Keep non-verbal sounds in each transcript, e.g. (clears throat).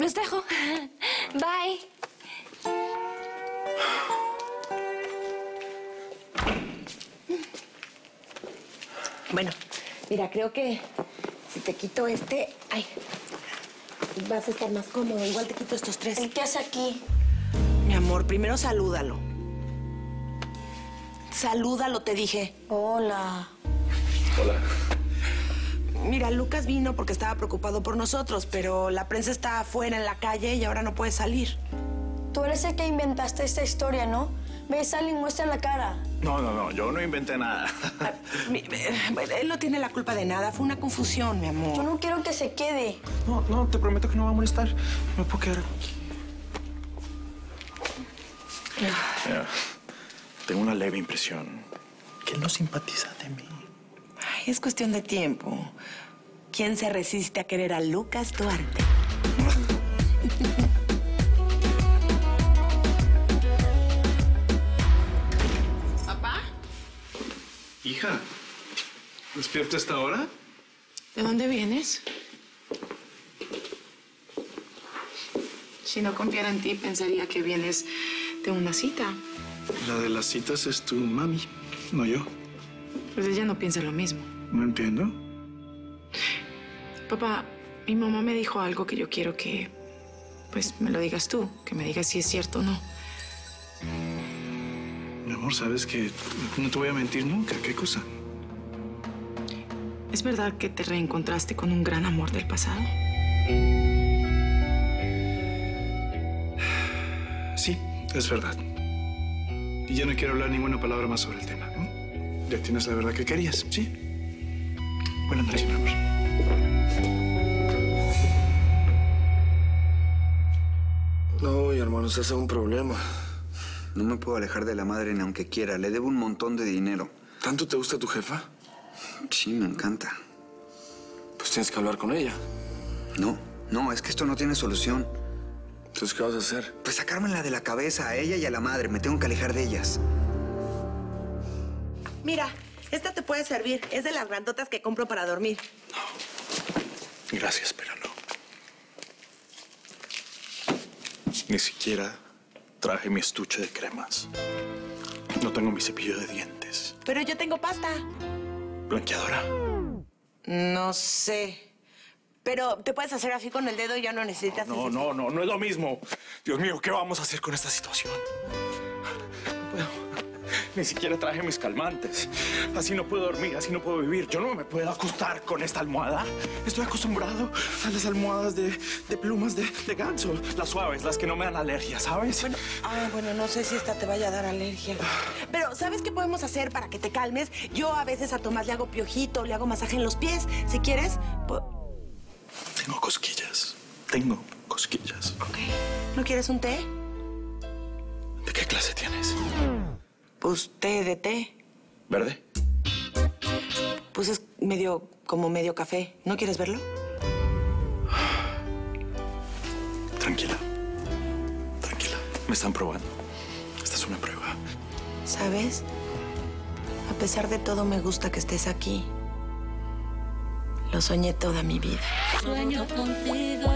Los dejo. Bye. Bueno, mira, creo que si te quito este, ay, vas a estar más cómodo. Igual te quito estos tres. ¿Qué hace aquí? Mi amor, primero salúdalo. Salúdalo, te dije. Hola. Hola. Mira, Lucas vino porque estaba preocupado por nosotros, pero la prensa está afuera en la calle y ahora no puede salir. Tú eres el que inventaste esta historia, ¿no? Ve, sal y muestra la cara. No, no, no, yo no inventé nada. Ah, eh, él no tiene la culpa de nada, fue una confusión, mi Yo amor. no quiero que se quede. No, no, te prometo que no va a molestar. Me puedo quedar aquí. Mira, tengo una leve impresión que él no simpatiza de mí. Es cuestión de tiempo. ¿Quién se resiste a querer a Lucas Duarte? Hija, ¿despierta a esta hora? ¿De dónde vienes? Si no confiara en ti, pensaría que vienes de una cita. La de las citas es tu mami, no yo. Pues ella no piensa lo mismo. No entiendo. Papá, mi mamá me dijo algo que yo quiero que, pues, me lo digas tú, que me digas si es cierto o no. Mi amor, sabes que no te voy a mentir nunca. ¿Qué cosa? ¿Es verdad que te reencontraste con un gran amor del pasado? Sí, es verdad. Y ya no quiero hablar ninguna palabra más sobre el tema. ¿no? Ya tienes la verdad que querías, ¿sí? Buenas noches, mi amor. No, mi hermano, estás en un problema. No me puedo alejar de la madre ni aunque quiera. Le debo un montón de dinero. ¿Tanto te gusta tu jefa? Sí, me encanta. Pues tienes que hablar con ella. No, no, es que esto no tiene solución. Entonces, ¿qué vas a hacer? Pues sacármela de la cabeza a ella y a la madre. Me tengo que alejar de ellas. Mira, esta te puede servir. Es de las grandotas que compro para dormir. Gracias, pero no. Ni siquiera traje mi estuche de cremas. No tengo mi cepillo de dientes. Pero yo tengo pasta. Blanqueadora. No sé. Pero te puedes hacer así con el dedo y ya no necesitas. No, ese- no, no, no es lo mismo. Dios mío, ¿qué vamos a hacer con esta situación? (laughs) Ni siquiera traje mis calmantes. Así no puedo dormir, así no puedo vivir. Yo no me puedo acostar con esta almohada. Estoy acostumbrado a las almohadas de, de plumas de, de ganso. Las suaves, las que no me dan alergia, ¿sabes? Bueno, ah, bueno, no sé si esta te vaya a dar alergia. Pero, ¿sabes qué podemos hacer para que te calmes? Yo a veces a Tomás le hago piojito, le hago masaje en los pies. Si quieres, Tengo cosquillas. Tengo cosquillas. ok. ¿No quieres un té? ¿De qué clase tienes? Pues té de té. ¿Verde? Pues es medio, como medio café. ¿No quieres verlo? Tranquila. Tranquila. Me están probando. Esta es una prueba. ¿Sabes? A pesar de todo, me gusta que estés aquí. Lo soñé toda mi vida. Sueño contigo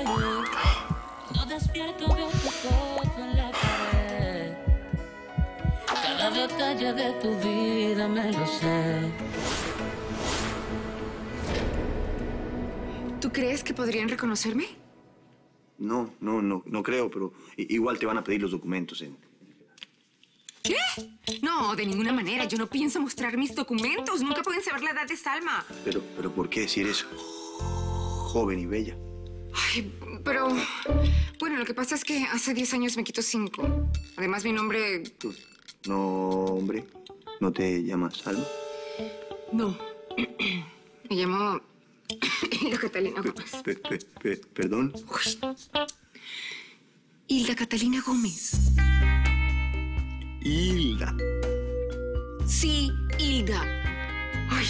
no despierto veo tu foto en la detalle de tu vida me lo sé. ¿Tú crees que podrían reconocerme? No, no, no, no creo, pero igual te van a pedir los documentos. En... ¿Qué? No, de ninguna manera. Yo no pienso mostrar mis documentos. Nunca pueden saber la edad de Salma. Pero, pero ¿por qué si eres joven y bella? Ay, pero... Bueno, lo que pasa es que hace 10 años me quito 5. Además, mi nombre... No, hombre, ¿no te llamas Alma? No. (clears throat) me llamo... (clears throat) Hilda Catalina Gómez. Pe- pe- pe- ¿Perdón? Hilda Catalina Gómez. Hilda. Sí, Hilda. Ay,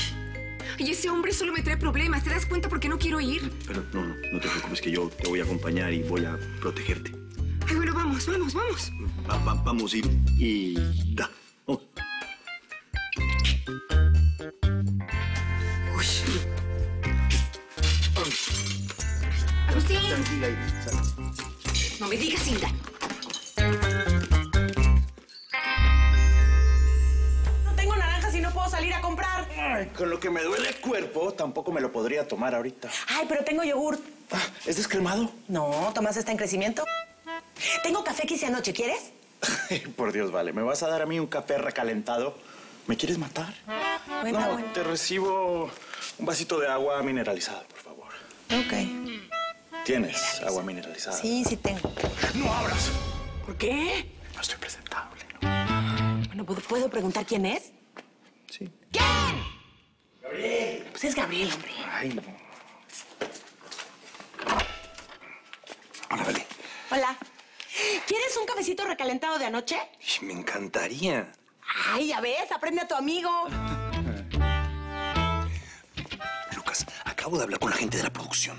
y ese hombre solo me trae problemas. ¿Te das cuenta por qué no quiero ir? Pero no, no, no te preocupes que yo te voy a acompañar y voy a protegerte. Ay, bueno, vamos, vamos, vamos. Va- va- vamos a ir. Hilda. Oh, Agustín. tranquila, sal. No me digas, Hilda. No tengo naranjas y no puedo salir a comprar. Ay, con lo que me duele el cuerpo, tampoco me lo podría tomar ahorita. Ay, pero tengo yogurt. Ah, ¿Es descremado? No, Tomás está en crecimiento. Tengo café que hice anoche, ¿quieres? Por Dios, vale. ¿Me vas a dar a mí un café recalentado? ¿Me quieres matar? Bueno, no, bueno. te recibo un vasito de agua mineralizada, por favor. Ok. ¿Tienes agua mineralizada? Sí, sí tengo. ¡No abras! ¿Por qué? No estoy presentable, ¿no? Bueno, ¿puedo, puedo preguntar quién es? Sí. ¿Quién? Gabriel. Pues es Gabriel, hombre. Ay, no. Hola, vale. Hola. ¿Quieres un cafecito recalentado de anoche? Me encantaría. Ay, ya ves, aprende a tu amigo. Lucas, acabo de hablar con la gente de la producción.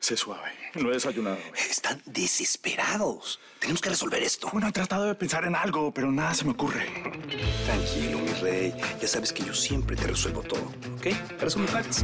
Sé suave. No he desayunado. Están desesperados. Tenemos que resolver esto. Bueno, he tratado de pensar en algo, pero nada se me ocurre. Tranquilo, mi rey. Ya sabes que yo siempre te resuelvo todo, ¿ok? Para eso me pagas.